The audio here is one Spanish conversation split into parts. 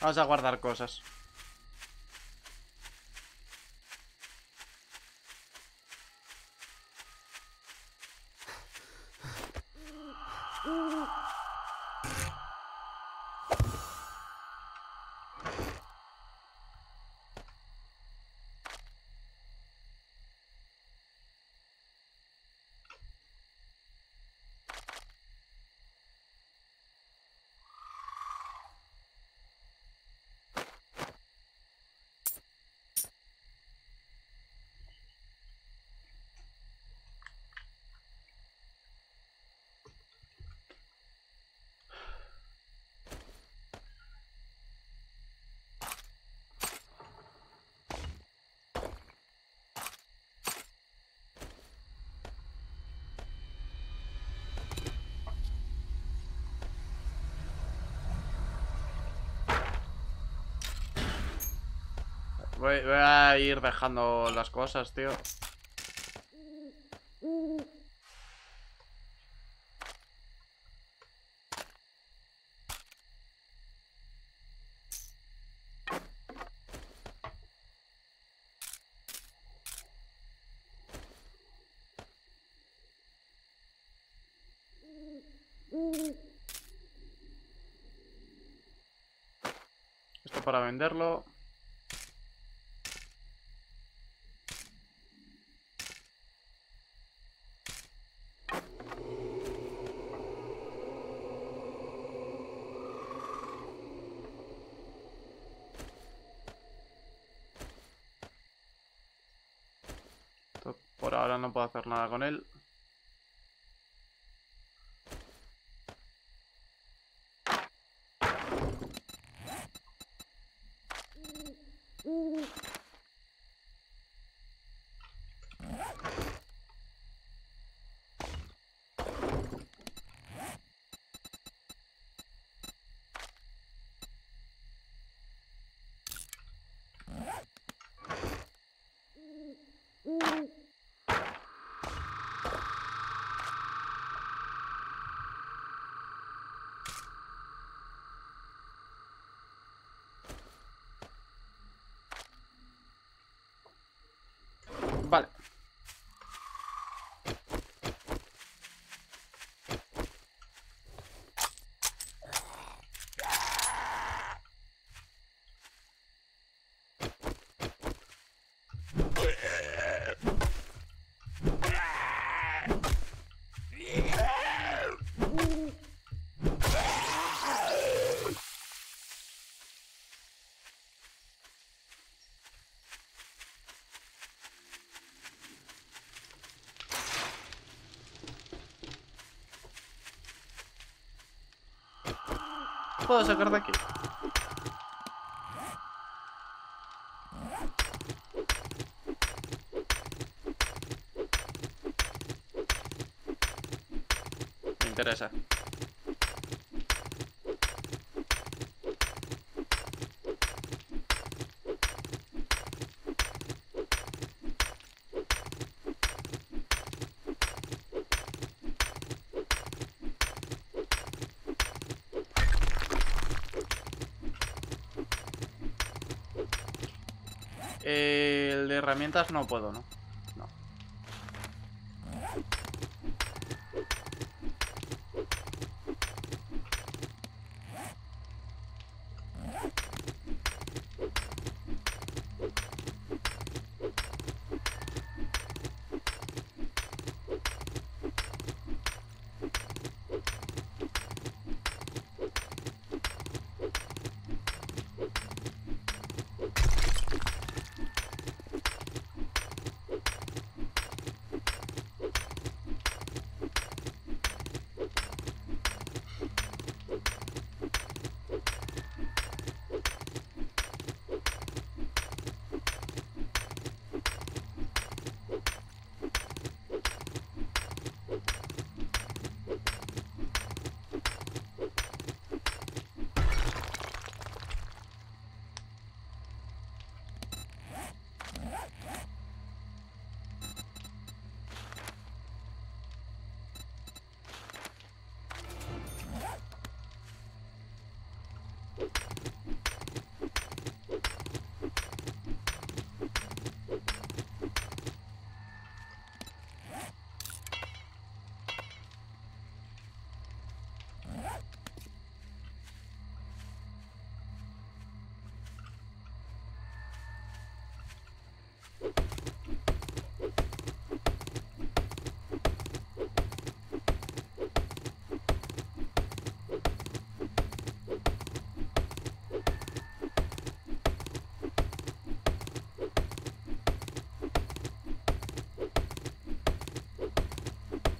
Vamos a guardar cosas. Voy, a ir dejando las cosas, tío. Esto para venderlo. Esto por ahora no puedo hacer nada con él. Vale. Puedo sacar de aquí? Me interesa. Eh, el de herramientas no puedo, ¿no?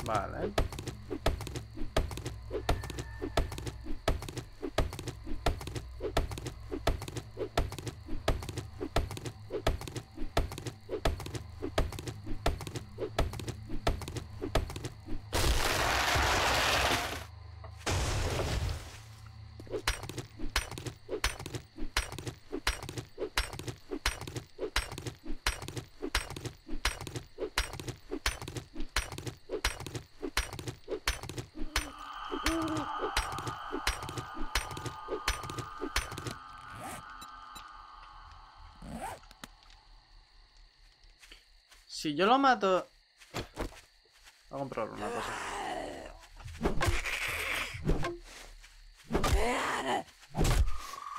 Vale. Si yo lo mato... Voy a comprobar una cosa.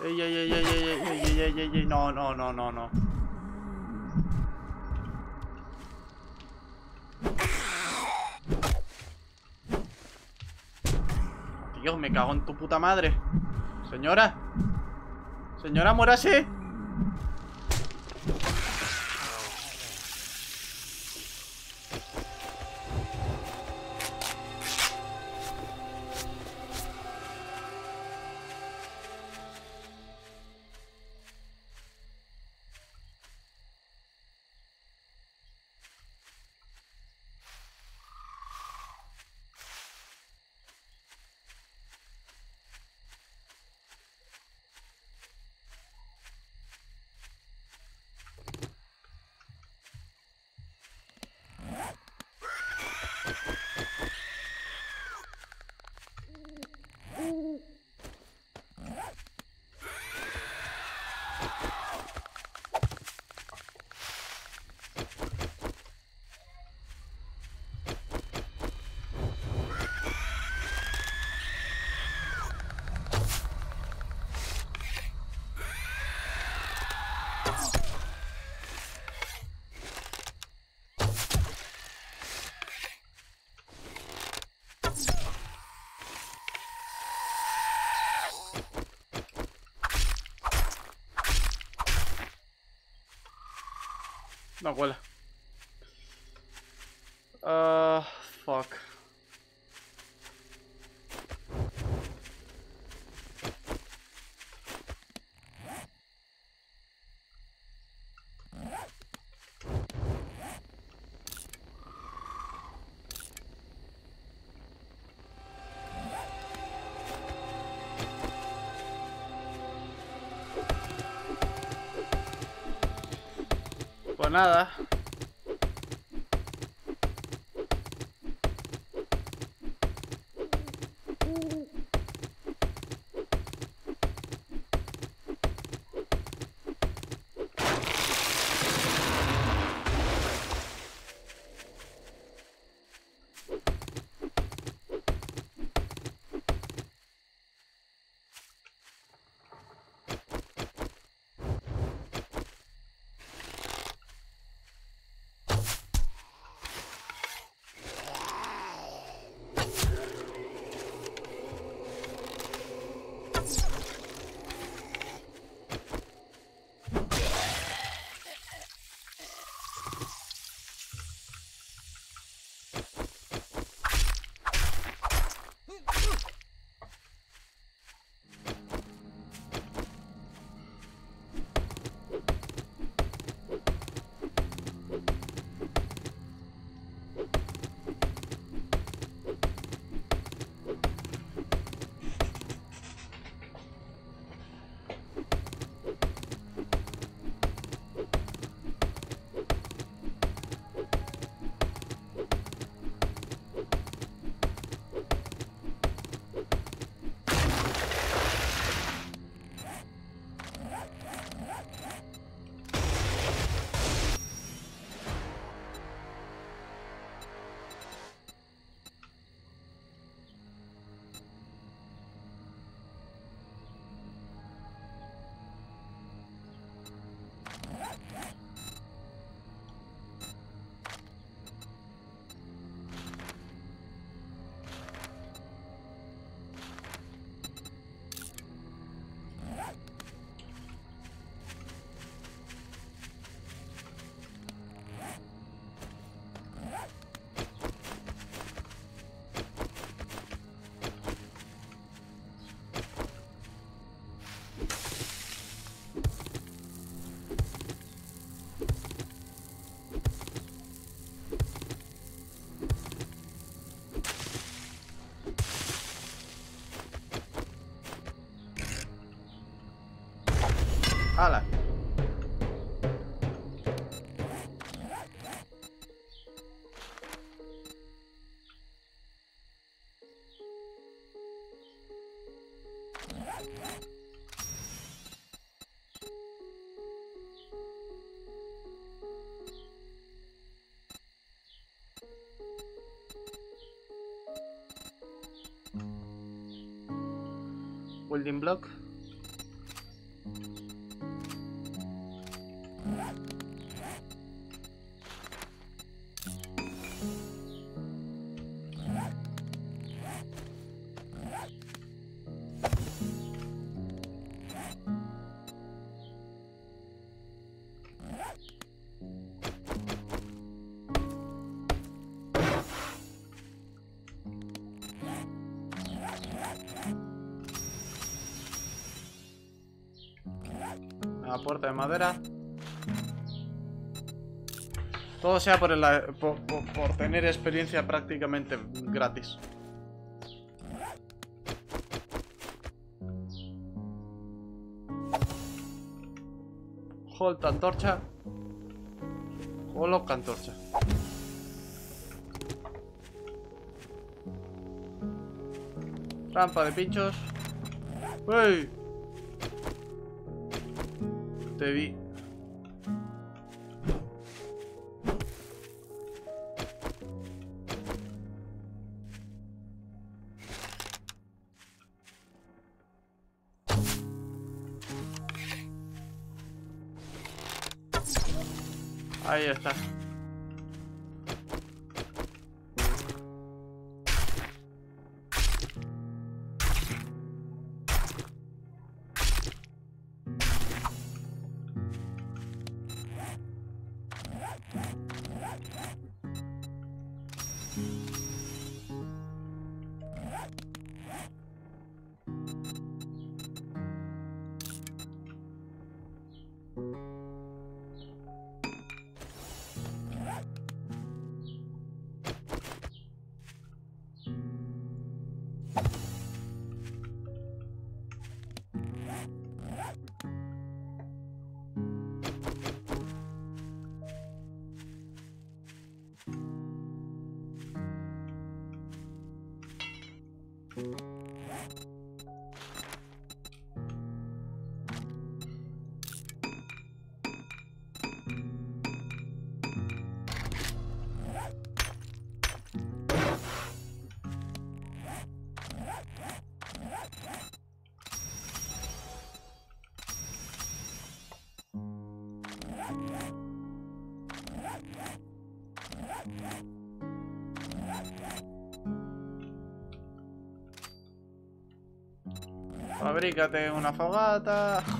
Ey, ey, ey, ey, ey, ey, ey, ey, ey, ey, no, no, no, no, no. Tío, me cago en tu puta madre. Señora. Señora, muérase. No cuela. Ah, fuck. Nada. Building block. Una puerta de madera. Todo sea por, el, por, por- tener experiencia prácticamente gratis. Hold antorcha. Hold antorcha. Trampa de pinchos. ¡Ey! Te vi. Ahí está. Fabrícate una fogata.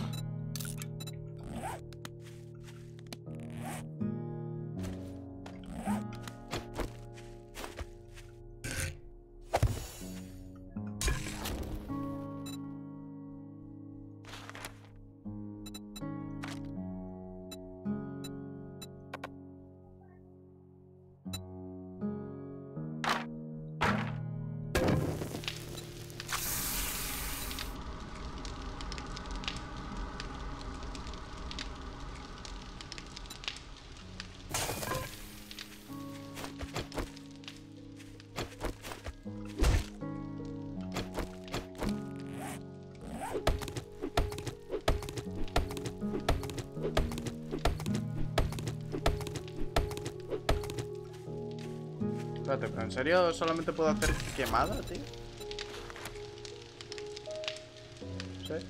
¿En serio solamente puedo hacer quemada, tío? ¿Sí?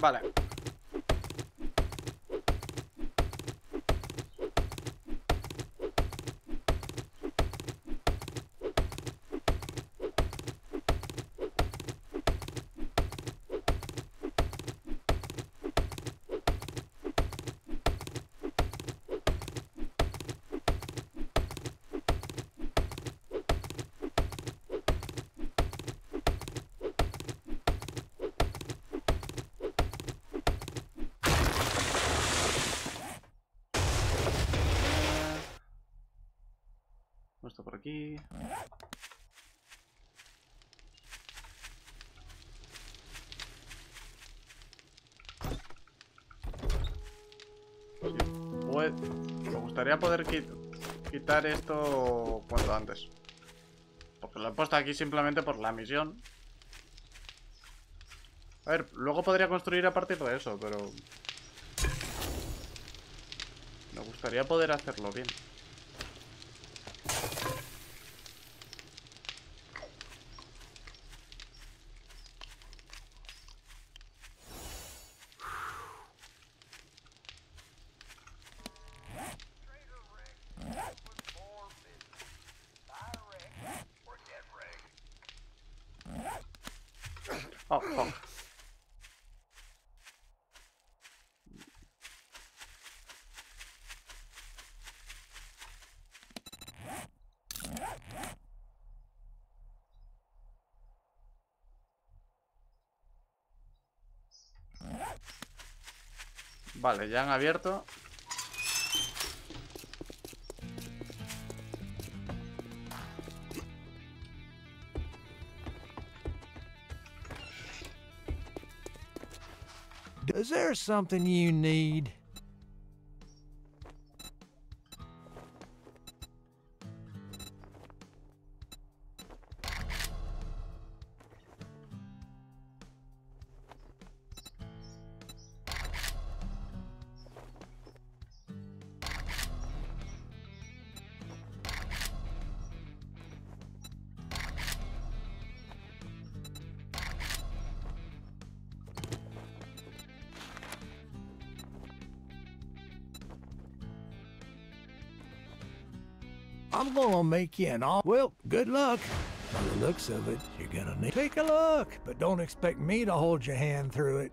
一百。Pues, me gustaría poder quit- quitar esto cuanto antes. Porque lo he puesto aquí simplemente por la misión. A ver, luego podría construir a partir de eso, pero... Me gustaría poder hacerlo bien. Vale, ya han abierto. Is there something you need? I'm gonna make you an all. Well, good luck. By the looks of it, you're gonna need. Take a look, but don't expect me to hold your hand through it.